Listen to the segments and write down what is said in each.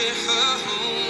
شفاهم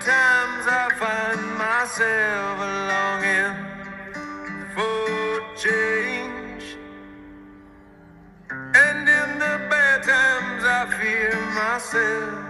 Times I find myself longing for change. And in the bad times I fear myself.